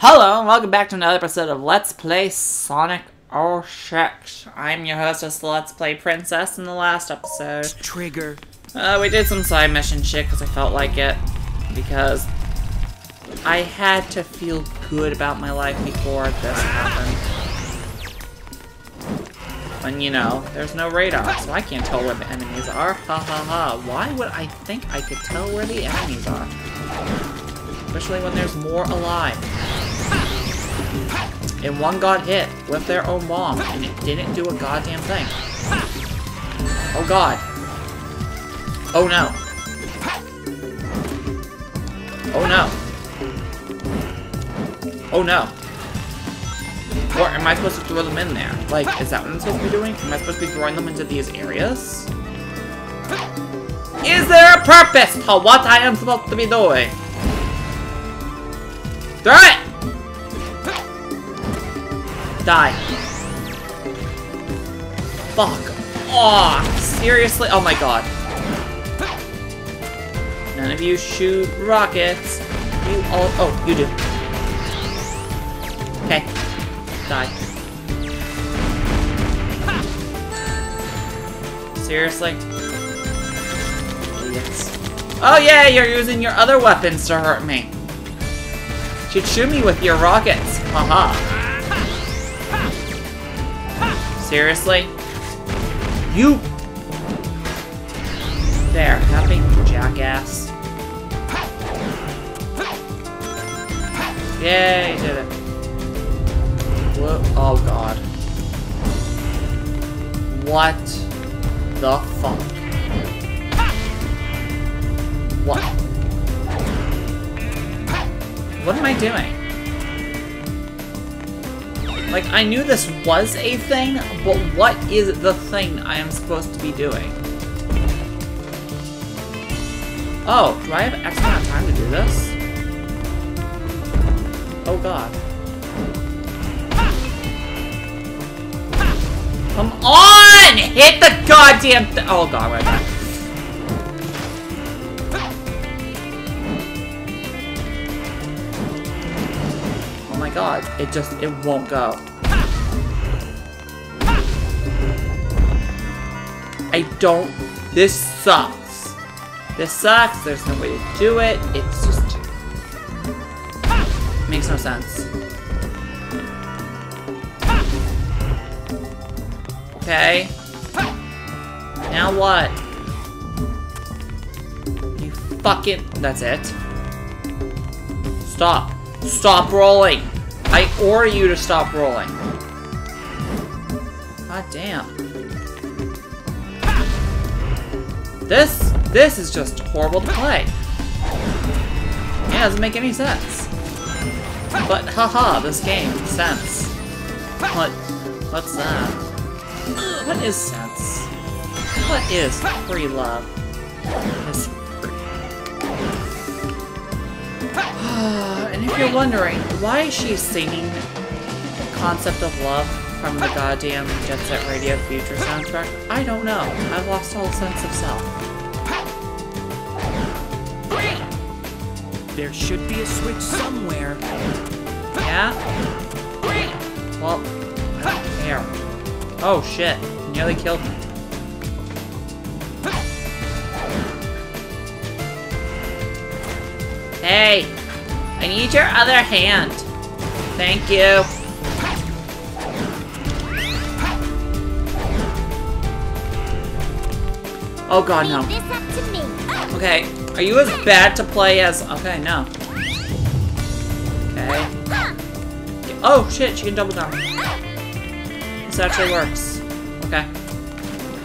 Hello, and welcome back to another episode of Let's Play Sonic 06. I'm your hostess, the Let's Play Princess, in the last episode. Trigger. Uh, we did some side mission shit because I felt like it. Because I had to feel good about my life before this happened. And you know, there's no radar, so I can't tell where the enemies are. Ha ha ha. Why would I think I could tell where the enemies are? Especially when there's more alive. And one got hit with their own bomb, and it didn't do a goddamn thing. Oh god. Oh no. Oh no. Oh no. Or am I supposed to throw them in there? Like, is that what I'm supposed to be doing? Am I supposed to be throwing them into these areas? Is there a purpose to what I am supposed to be doing? Throw it! Die. Fuck off. Seriously? Oh my god. None of you shoot rockets. You all- oh, you do. Okay. Die. Seriously? Idiots. Oh yeah, you're using your other weapons to hurt me. Should shoot me with your rockets. Haha. Seriously? You... There, happy jackass. Yay, did it. Whoa, oh god. What the fuck? What? What am I doing? Like, I knew this was a thing, but what is the thing I am supposed to be doing? Oh, do I have X amount of time to do this? Oh god. Come on! Hit the goddamn th Oh god, right back. God, it just, it won't go. I don't, this sucks. This sucks, there's no way to do it, it's just, makes no sense. Okay. Now what? You fucking, that's it. Stop. Stop rolling. I order you to stop rolling. God damn. This, this is just horrible to play. Yeah, it doesn't make any sense. But haha, this game, sense. What, what's that? What is sense? What is free love? Is free. and if you're wondering, why is she singing Concept of Love from the goddamn Jet Set Radio Future soundtrack? I don't know. I've lost all sense of self. There should be a switch somewhere. Yeah? Well, I don't care. Oh shit, nearly killed me. Hey, I need your other hand. Thank you. Oh god, no. Leave this up to me. Okay, are you as bad to play as... Okay, no. Okay. Oh, shit, she can double down. This actually works. Okay.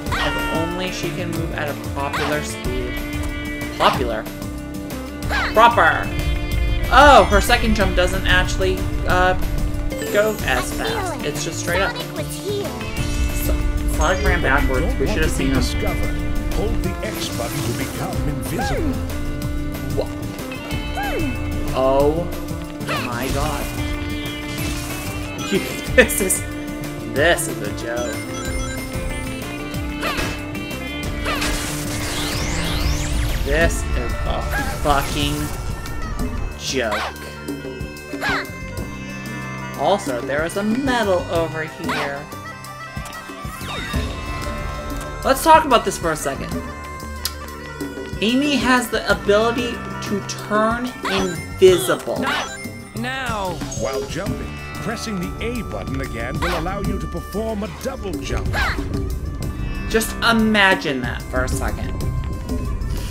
If only she can move at a popular speed. Popular? Proper! Oh, her second jump doesn't actually, uh, go as fast. It's just straight up. Sonic was. So- Sonic ran backwards. We should have seen him. discovered. Hold the X button to become invisible. Oh my god. this is this is a joke. This is a fucking joke. Also, there is a medal over here. Let's talk about this for a second. Amy has the ability to turn invisible. Now! While jumping, pressing the A button again will allow you to perform a double jump. Just imagine that for a second.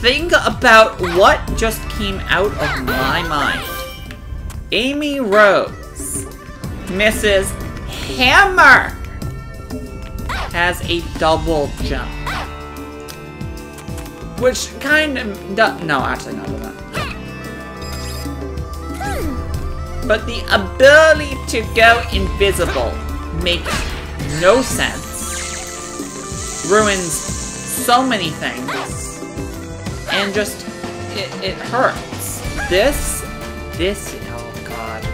Think about what just came out of my mind. Amy Rose, Mrs. Hammer, has a double jump. Which kind of... No, actually, not that. But the ability to go invisible makes no sense. Ruins so many things. And just, it, it hurts. This, this, oh god.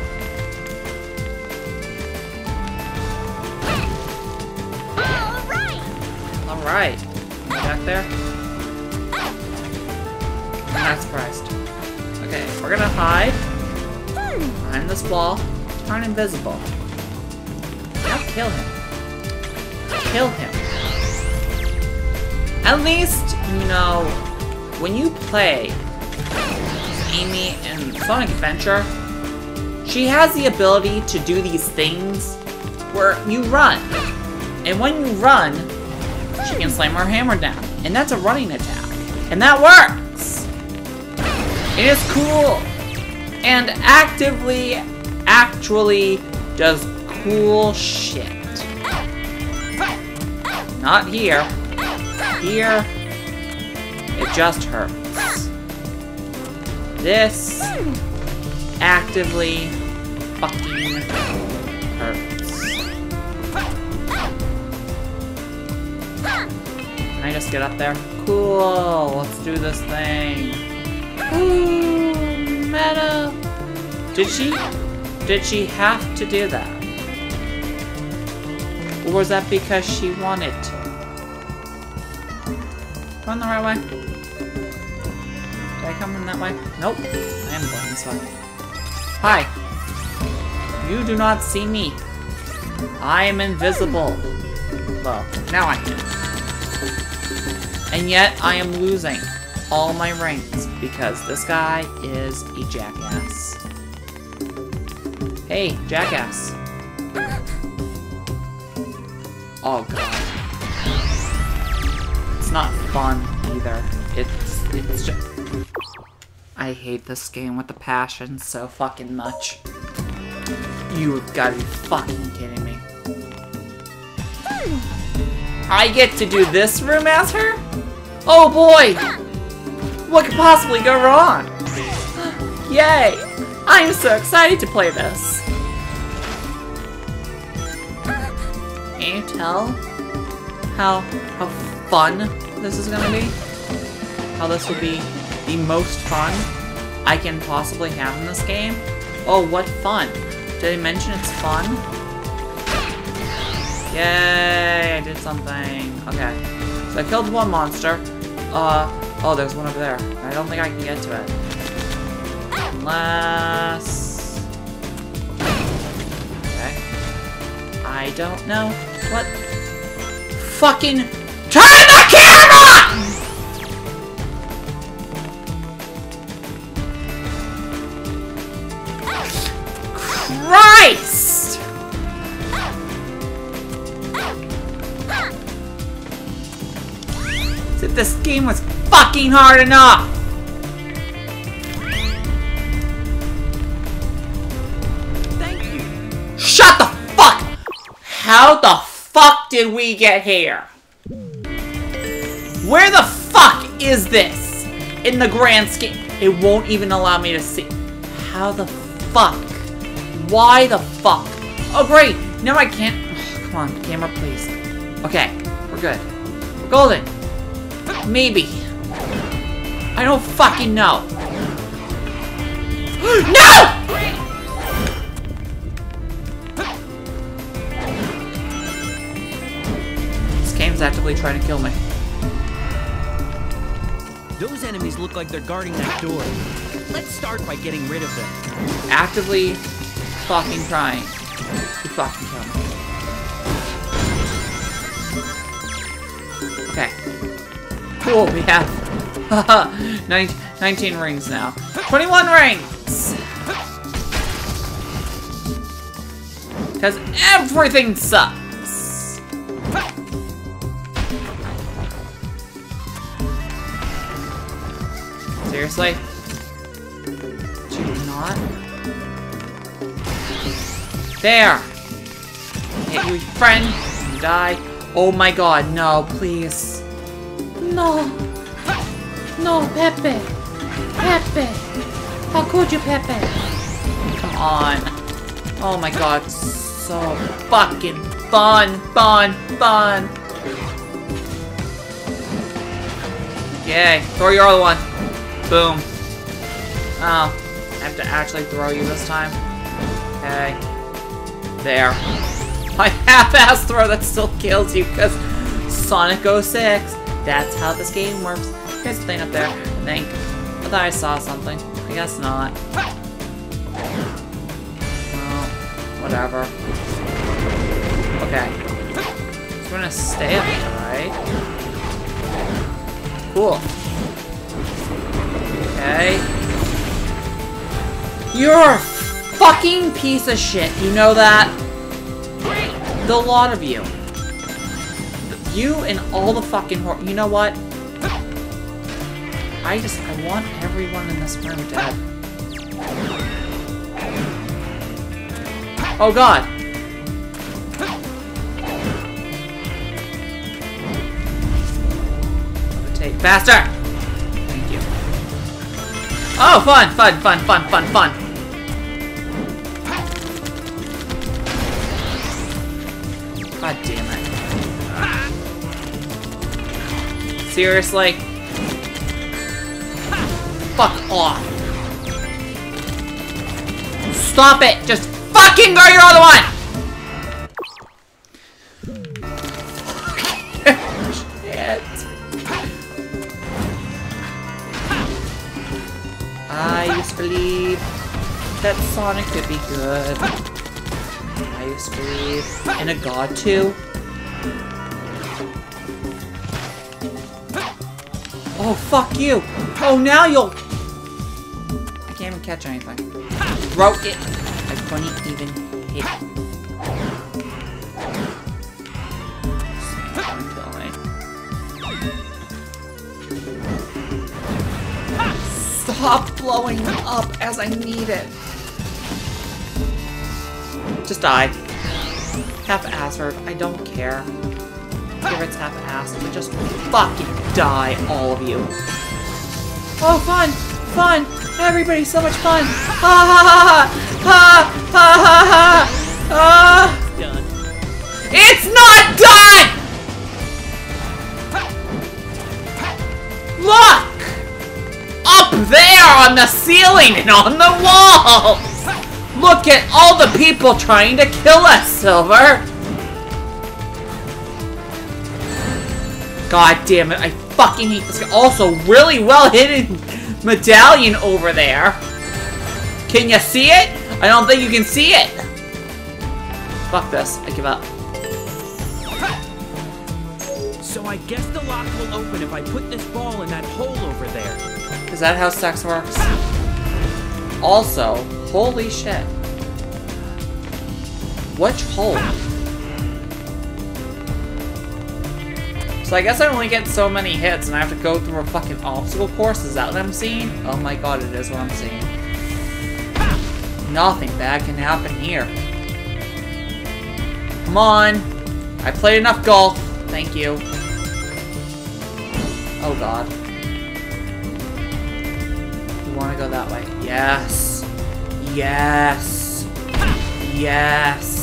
Alright. Back there? I'm not surprised. Okay, we're gonna hide behind this wall, turn invisible. Now kill him. Kill him. At least, you know, when you play Amy in Sonic Adventure, she has the ability to do these things where you run. And when you run, she can slam her hammer down. And that's a running attack. And that works! It is cool! And actively, actually does cool shit. Not here. Here, it just hurts. This actively fucking hurts. Can I just get up there? Cool, let's do this thing. Ooh, meta. Did she, did she have to do that? Or was that because she wanted to? Going the right way? I come in that way? Nope. I am going this way. Hi. You do not see me. I am invisible. Well, now I am. And yet, I am losing all my rings because this guy is a jackass. Hey, jackass. Oh god. It's not fun either. It's it's just I hate this game with a passion so fucking much. You've gotta be fucking kidding me. I get to do this room as her? Oh boy! What could possibly go wrong? Yay! I am so excited to play this. Can you tell how how fun this is gonna be? How this will be the most fun I can possibly have in this game? Oh, what fun! Did I mention it's fun? Yay! I did something. Okay. So I killed one monster. Uh, oh, there's one over there. I don't think I can get to it. Unless... Okay. I don't know what... Fucking... TURN THE CAMERA! Game was fucking hard enough! Thank you. Shut the fuck! How the fuck did we get here? Where the fuck is this? In the grand scheme, it won't even allow me to see. How the fuck? Why the fuck? Oh great, no I can't. Come on, camera please. Okay, we're good. We're golden. Maybe. I don't fucking know. no! This game's actively trying to kill me. Those enemies look like they're guarding that door. Let's start by getting rid of them. Actively fucking trying. You fucking kill me. Cool, we have 19, 19 rings now. 21 rings! Because everything sucks! Seriously? Do not? There! Hit you, friend. Die. Oh my god, no, please. No. No, Pepe. Pepe. How could you, Pepe? Come on. Oh my god, so fucking fun, fun, fun. Yay, throw your other one. Boom. Oh, I have to actually throw you this time. Okay. There. My half-ass throw that still kills you because Sonic 06. That's how this game works. Here's the thing up there, I think. I thought I saw something. I guess not. Well, whatever. Okay. We're gonna stay up here, right? Cool. Okay. You're a fucking piece of shit. You know that? The lot of you. You and all the fucking You know what? I just- I want everyone in this room dead. Oh god! Faster! Thank you. Oh, fun, fun, fun, fun, fun, fun. Seriously? Fuck off. Stop it! Just fucking go your other one! I used to believe that Sonic could be good. I used to believe in a god too. Oh, fuck you! Oh, now you'll... I can't even catch anything. Throw it! I couldn't even hit it. Don't kill me. Stop blowing up as I need it. Just die. Half-assed, I don't care. If it's half-assed, but just fucking die, all of you. Oh, fun! Fun! Everybody, so much fun! Ha ha ha ha! Ha ha ha ha! Done. It's not done! Look! Up there on the ceiling and on the walls! Look at all the people trying to kill us, Silver! God damn it, I fucking hate this guy. Also, really well hidden medallion over there. Can you see it? I don't think you can see it. Fuck this, I give up. So I guess the lock will open if I put this ball in that hole over there. Is that how sex works? Also, holy shit. Which hole? So I guess I only get so many hits and I have to go through a fucking obstacle course? Is that what I'm seeing? Oh my god, it is what I'm seeing. Nothing bad can happen here. Come on! I played enough golf. Thank you. Oh god. You want to go that way? Yes. Yes. Yes.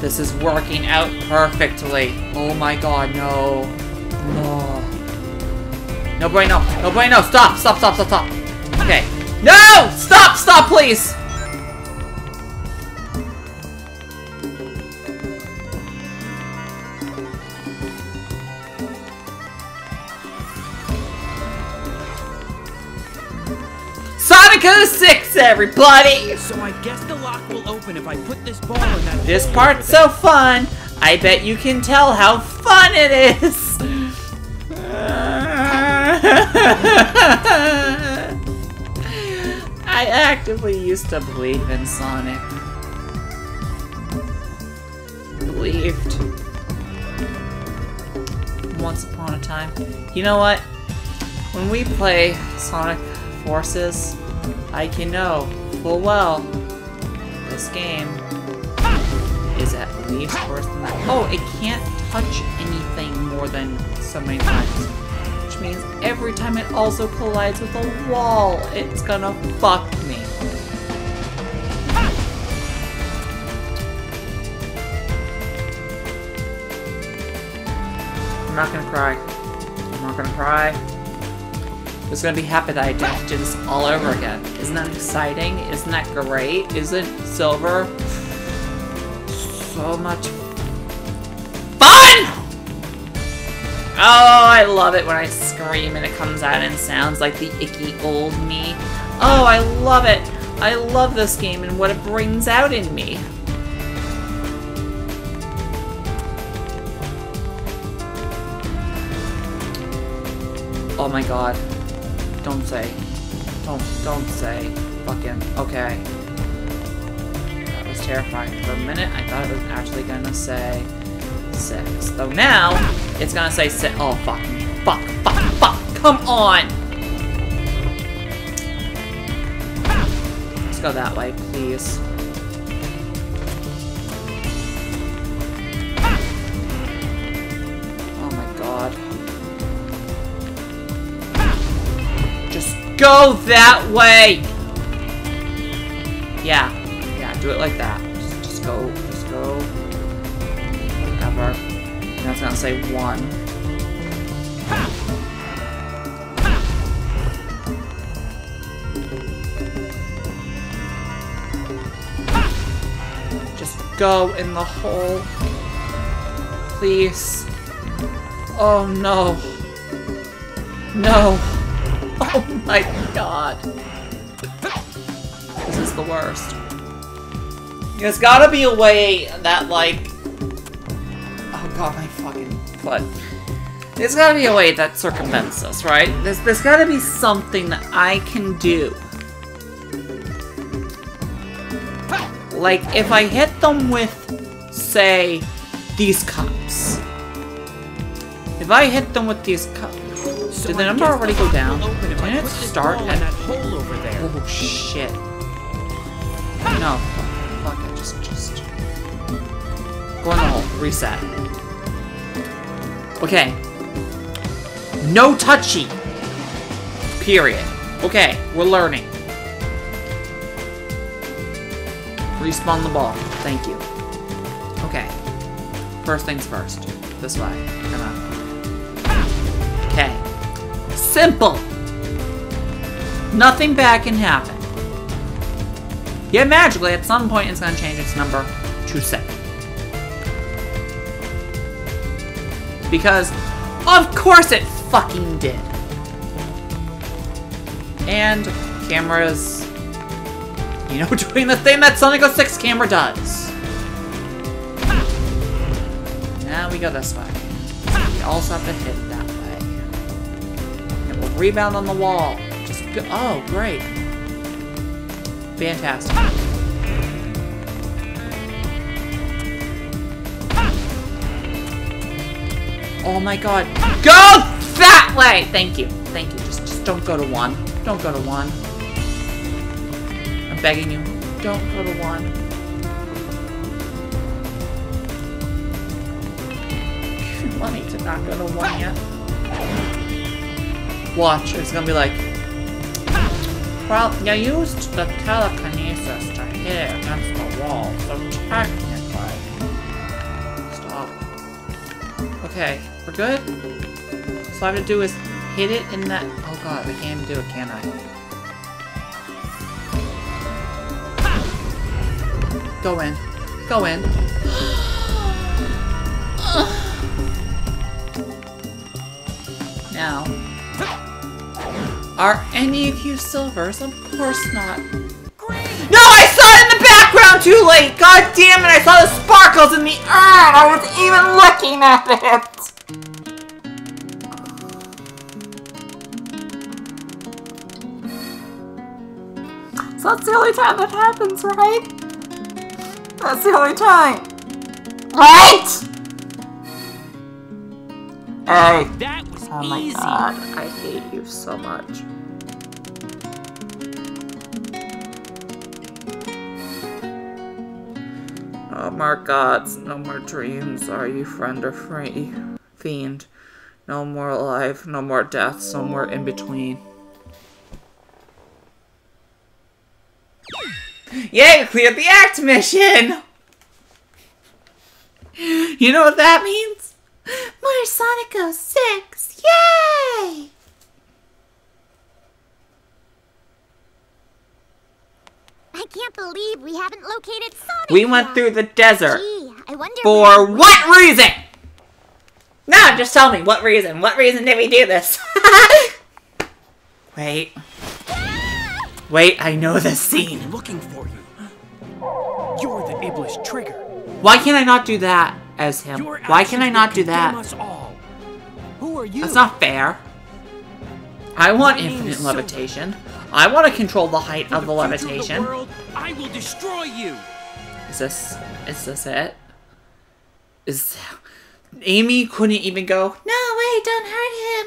This is working out perfectly. Oh my god, no. No. No bueno. No bueno. Stop. Stop, stop, stop, stop. Okay. No! Stop! Stop, please! Sonic 06, everybody! So I guess the lock will will open if I put this ball in that This part's so fun. I bet you can tell how fun it is. I actively used to believe in Sonic. Believed. Once upon a time. You know what? When we play Sonic Forces, I can know full well this game is at least worse than that. Oh, it can't touch anything more than so many times. Which means every time it also collides with a wall, it's gonna fuck me. I'm not gonna cry. I'm not gonna cry. I'm gonna be happy that I didn't do this all over again. Isn't that exciting? Isn't that great? Isn't Silver so much fun? Oh, I love it when I scream and it comes out and sounds like the icky old me. Oh, I love it. I love this game and what it brings out in me. Oh my god. Don't say. Don't, don't say. Fucking, okay. That was terrifying. For a minute, I thought it was actually gonna say six. Though now, it's gonna say six. Oh, fuck me. Fuck, fuck, fuck. Come on! Let's go that way, please. Go that way! Yeah. Yeah, do it like that. Just, just go. Just go. Whatever. That's gonna say one. Just go in the hole. Please. Oh no. No. Oh my god. This is the worst. There's gotta be a way that, like... Oh god, my fucking foot. There's gotta be a way that circumvents this, right? There's, there's gotta be something that I can do. Like, if I hit them with, say, these cups. If I hit them with these cups... Did the number already go down? will open if Didn't it start at- that hole over there. Oh shit. No. Fuck it, just just Go in the hole. Reset. Okay. No touchy. Period. Okay, we're learning. Respawn the ball. Thank you. Okay. First things first. This way. Simple. Nothing bad can happen. Yet magically, at some point, it's going to change its number to 7. Because, of course it fucking did. And cameras, you know, doing the thing that Sonic 06 camera does. Now we go this way. We also have to hit rebound on the wall. Just go. Oh, great. Fantastic. Oh my god. Go that way! Thank you. Thank you. Just, just don't go to one. Don't go to one. I'm begging you. Don't go to one. You want me to not go to one yet? Watch. It's gonna be like, well, you used the telekinesis to hit it against the wall, so technically... Stop. Okay, we're good? So all I have to do is hit it in that... Oh god, I can't even do it, can I? Go in. Go in. now, are any of you silvers? Of course not. No, I saw it in the background too late! God damn it, I saw the sparkles in the urn! I was even looking at it! So that's the only time that happens, right? That's the only time. Right? Hey. Oh my easy. god, I hate you so much. No more gods, no more dreams, are you friend or free? Fiend. No more life, no more death, somewhere in between. Yay, we cleared the act mission! You know what that means? More Sonic 06! Yay! I can't believe we haven't located Sonic We went yet. through the desert. Gee, I wonder For where- what reason? No, just tell me what reason. What reason did we do this? Wait. Wait, I know this scene. Been looking for you. You're the Iblis trigger. Why can't I not do that as him? Your Why can I not will do condemn that? You? That's not fair. I want infinite is Silver. levitation. I want to control the height For of the future levitation. the world, I will destroy you. Is this is this it? Is Amy couldn't even go, No way! don't hurt him.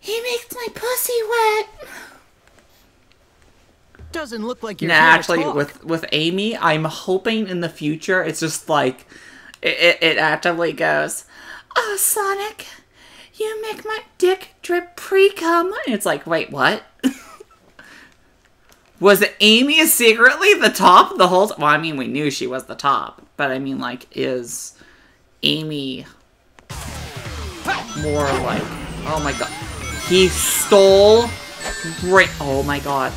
He makes my pussy wet. Doesn't look like you're Nah, actually talk. with with Amy, I'm hoping in the future it's just like it, it, it actively goes, Oh Sonic, you make my dick drip pre cum and it's like, wait, what? was Amy secretly the top the whole time? Well, I mean we knew she was the top, but I mean like is Amy more like oh my god. He stole great oh my god.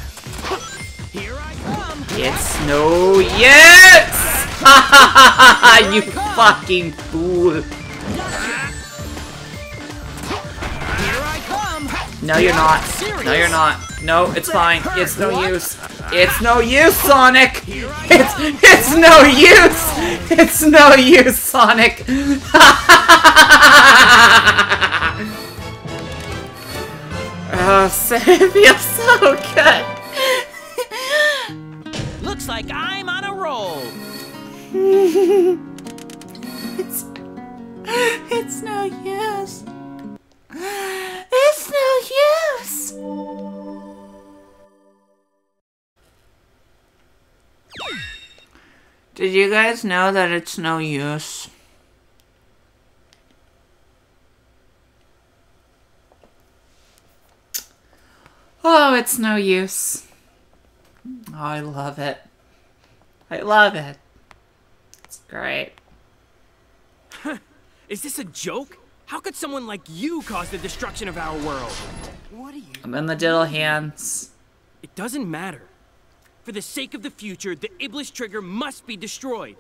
Here I come. It's no yes! Ha ha ha You fucking fool. No, you're not. No, you're not. No, it's fine. It's no use. It's no use, Sonic. It's it's no use. It's no use, Sonic. oh, it feels so good. Looks like I'm on a roll. It's it's no use. Did you guys know that it's no use? Oh, it's no use. Oh, I love it. I love it. It's great. Is this a joke? How could someone like you cause the destruction of our world? What are you? I'm in the diddle hands. It doesn't matter. For the sake of the future, the Iblis trigger must be destroyed.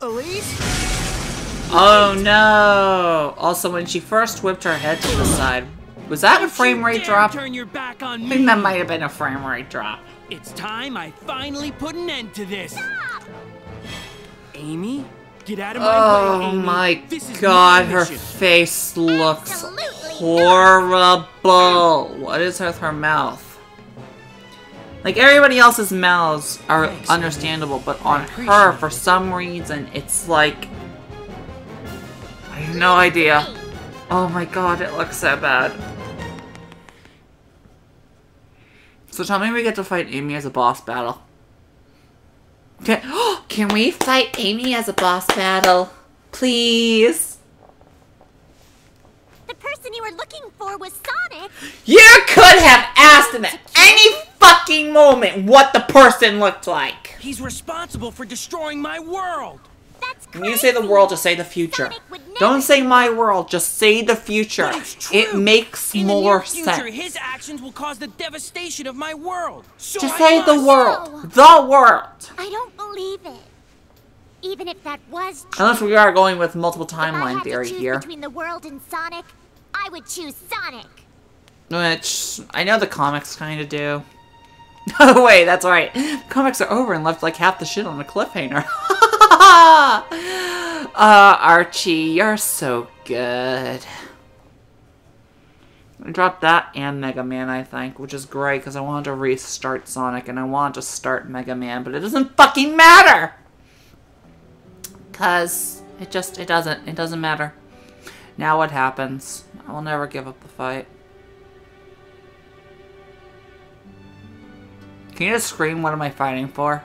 Elise? Oh no! Also, when she first whipped her head to the side, was that a Don't frame rate dare drop? Turn your back on I think that might have been a frame rate drop. It's time I finally put an end to this. Amy, get out of my way, Oh Amy. my This is god, my her face looks Absolutely horrible. What is with her mouth? Like everybody else's mouths are Thanks, understandable, but on appreciate her, it. for some reason, it's like I have no idea. Oh my god, it looks so bad. So tell me we get to fight Amy as a boss battle. Can, can we fight Amy as a boss battle? Please? The person you were looking for was Sonic. You could have asked him at any fucking moment what the person looked like. He's responsible for destroying my world. That's When you say the world, just say the future. Sonic would never Don't say my world, just say the future. But it's true. It makes In more the near future, sense. his actions will cause the devastation of my world. So Just I say the must- world. The world. I don't believe it. Even if that was true, Unless we are going with multiple if I timeline had theory to choose here. between the world and Sonic, I would choose Sonic. Which, I know the comics kind of do. Oh wait, that's right. Comics are over and left like half the shit on a cliffhanger. uh, Archie, you're so good. I dropped that and Mega Man, I think, which is great because I wanted to restart Sonic and I wanted to start Mega Man, but it doesn't fucking matter! Cause it just, it doesn't, it doesn't matter. Now what happens? I will never give up the fight. Can you just scream what am I fighting for?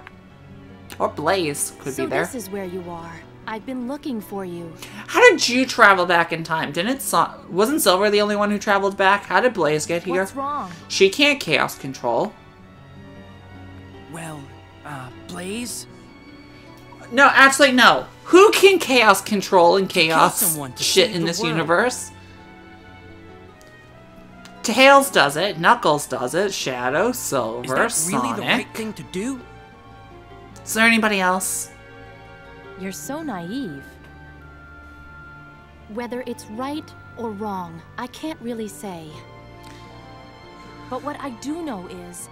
Or Blaze could so be there. this is where you are. I've been looking for you. How did you travel back in time? Didn't so wasn't Silver the only one who traveled back? How did Blaze get here? What's wrong? She can't chaos control. Well, uh, Blaze? No, actually no. Who can chaos control and chaos someone to shit in this world. universe? Tails does it, Knuckles does it, Shadow, Silver, Is Silver, that Sonic. really the right thing to do? Is there anybody else? You're so naive. Whether it's right or wrong, I can't really say. But what I do know is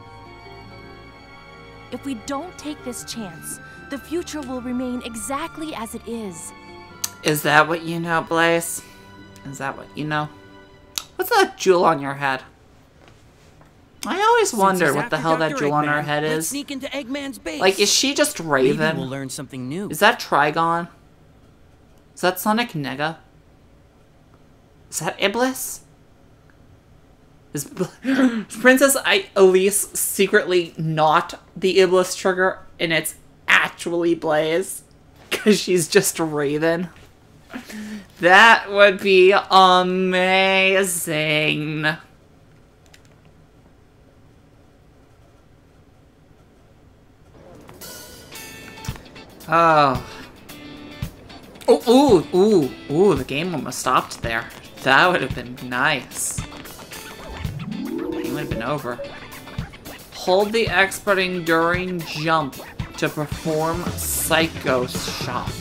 if we don't take this chance, the future will remain exactly as it is. Is that what you know, Blaze? Is that what you know? What's that jewel on your head? I always wonder what the hell that Dr. jewel on her head is. sneak into Eggman's base. Like, is she just Maybe Raven? we'll learn something new. Is that Trigon? Is that Sonic Nega? Is that Iblis? Is Princess I Elise secretly not the Iblis trigger and it's actually Blaze? Because she's just Raven? That would be amazing. Oh. Oh, ooh, ooh, ooh, the game almost stopped there. That would have been nice. Game would have been over. Hold the expert during jump to perform Psycho Shock.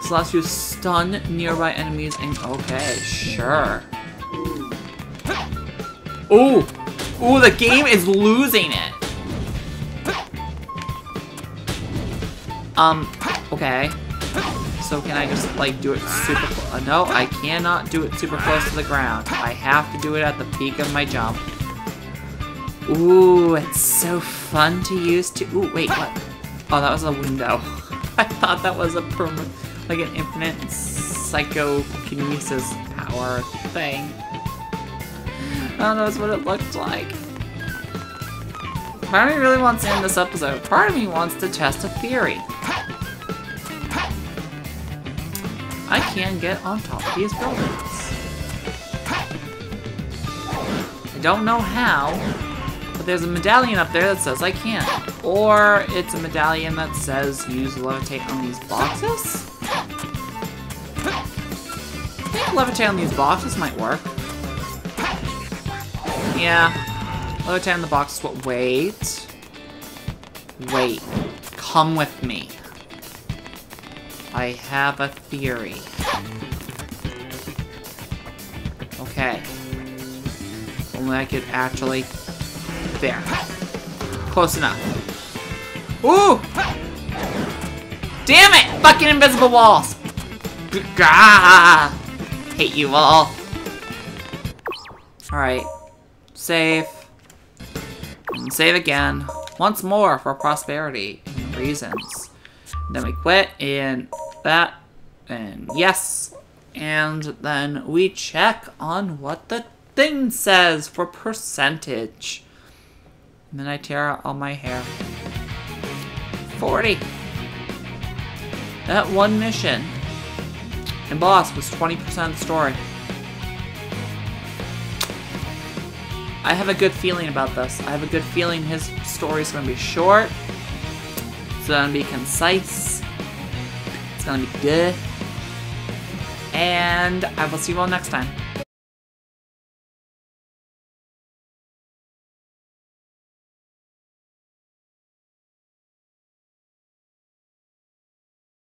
This allows you to stun nearby enemies and... Okay, sure. Ooh! Ooh, the game is losing it! Um, okay. So can I just, like, do it super close? Uh, no, I cannot do it super close to the ground. I have to do it at the peak of my jump. Ooh, it's so fun to use to- Ooh, wait, what? Oh, that was a window. I thought that was a perm- like an infinite psychokinesis power thing. I don't know what it looked like. Part of me really wants to end this episode. Part of me wants to test a theory. I can get on top of these buildings. I don't know how, but there's a medallion up there that says I can. Or it's a medallion that says use levitate on these boxes? I think levitate on these boxes might work. Yeah. Levitate on the boxes, what? Wait. Wait. Come with me. I have a theory. Okay. Only I could actually... There. Close enough. Ooh! Damn it! Fucking invisible walls! Gah! Hate you all. Alright. Save. And save again. Once more for prosperity and reasons. Then we quit, and that, and yes. And then we check on what the thing says for percentage. And then I tear out all my hair. 40. That one mission and boss was 20% of the story. I have a good feeling about this. I have a good feeling his story is gonna be short. It's gonna be concise. It's gonna be good. And I will see you all next time.